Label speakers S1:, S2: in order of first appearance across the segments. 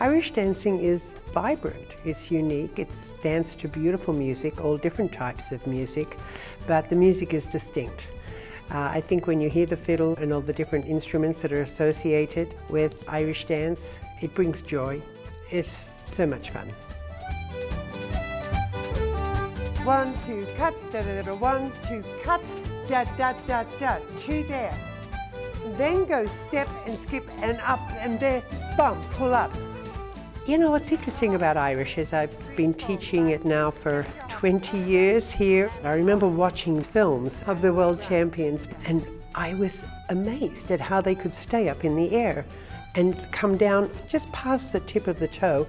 S1: Irish dancing is vibrant, it's unique, it's danced to beautiful music, all different types of music, but the music is distinct. Uh, I think when you hear the fiddle and all the different instruments that are associated with Irish dance, it brings joy. It's so much fun. One, two, cut, da da da, one, two, cut, da da da da, two there. Then go step and skip and up and there, bum, pull up. You know, what's interesting about Irish is I've been teaching it now for 20 years here. I remember watching films of the world champions and I was amazed at how they could stay up in the air and come down just past the tip of the toe,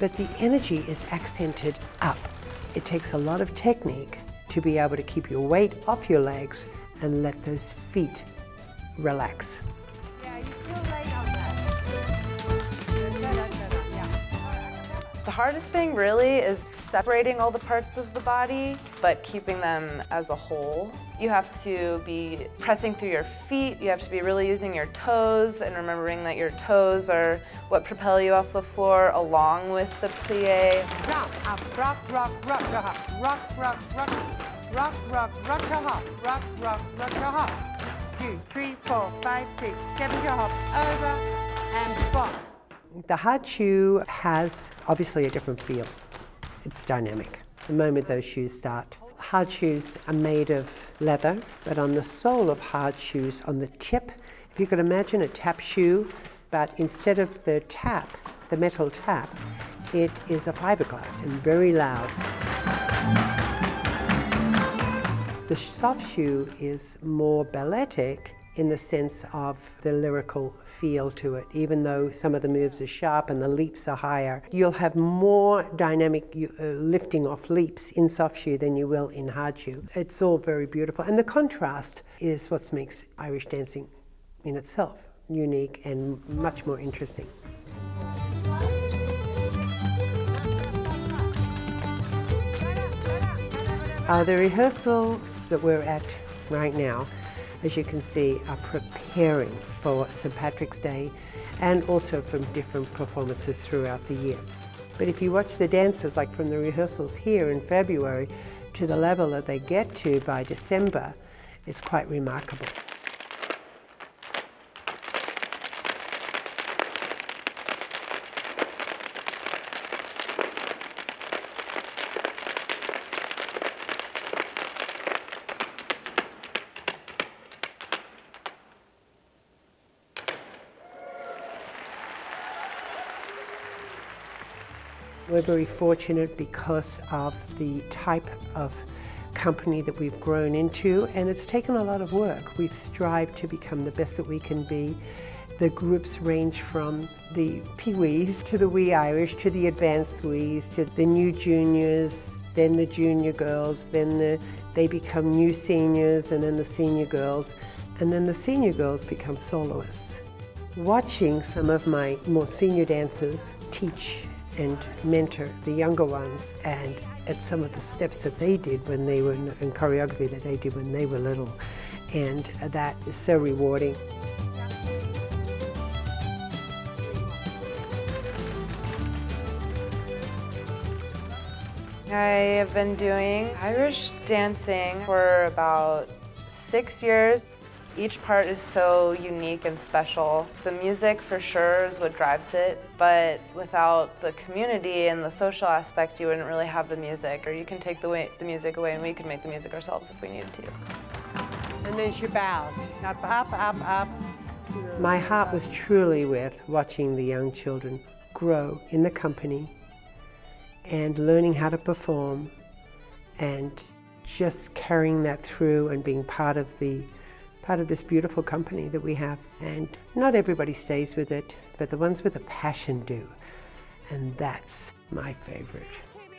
S1: but the energy is accented up. It takes a lot of technique to be able to keep your weight off your legs and let those feet relax.
S2: The hardest thing really is separating all the parts of the body, but keeping them as a whole. You have to be pressing through your feet, you have to be really using your toes and remembering that your toes are what propel you off the floor along with the plie.
S1: Rock, up, rock, rock, rock, rock, rock, rock, rock, rock, rock, rock, hop, rock, rock, rock, hop. Two, three, four, five, six, seven, hop, over and bop. The hard shoe has obviously a different feel. It's dynamic the moment those shoes start. Hard shoes are made of leather, but on the sole of hard shoes, on the tip, if you could imagine a tap shoe, but instead of the tap, the metal tap, it is a fiberglass and very loud. The soft shoe is more balletic in the sense of the lyrical feel to it. Even though some of the moves are sharp and the leaps are higher, you'll have more dynamic uh, lifting off leaps in soft shoe than you will in hard shoe. It's all very beautiful. And the contrast is what makes Irish dancing in itself unique and much more interesting. Uh, the rehearsals that we're at right now as you can see, are preparing for St. Patrick's Day and also from different performances throughout the year. But if you watch the dancers, like from the rehearsals here in February to the level that they get to by December, it's quite remarkable. We're very fortunate because of the type of company that we've grown into and it's taken a lot of work. We've strived to become the best that we can be. The groups range from the Pee-wees to the Wee Irish to the Advanced Wees to the new juniors, then the junior girls, then the, they become new seniors and then the senior girls and then the senior girls become soloists. Watching some of my more senior dancers teach and mentor the younger ones and at some of the steps that they did when they were in, choreography that they did when they were little. And that is so rewarding.
S2: I have been doing Irish dancing for about six years. Each part is so unique and special. The music for sure is what drives it, but without the community and the social aspect, you wouldn't really have the music. Or you can take the, way, the music away and we could make the music ourselves if we needed to.
S1: And then she bows. Up, up, up, up. My heart was truly with watching the young children grow in the company and learning how to perform and just carrying that through and being part of the part of this beautiful company that we have. And not everybody stays with it, but the ones with a passion do. And that's my favorite.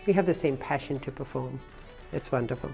S1: We have the same passion to perform. It's wonderful.